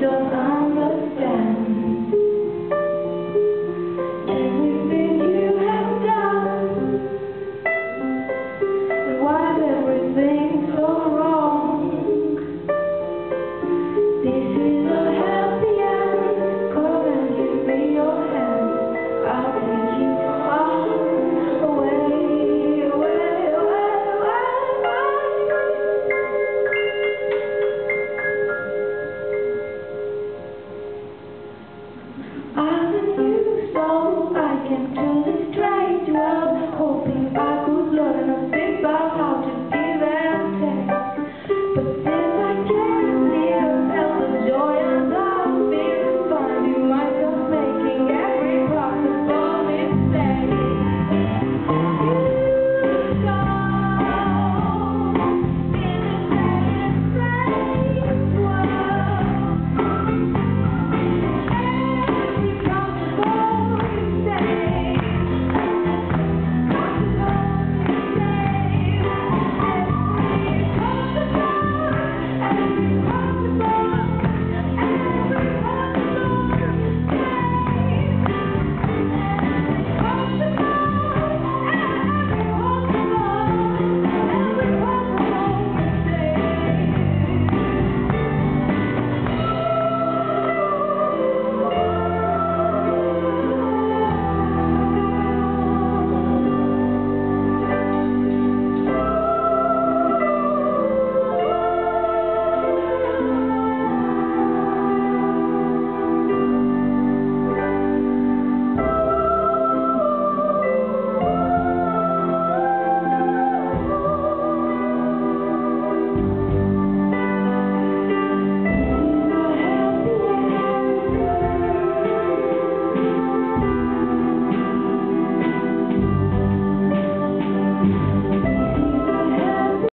don't can do.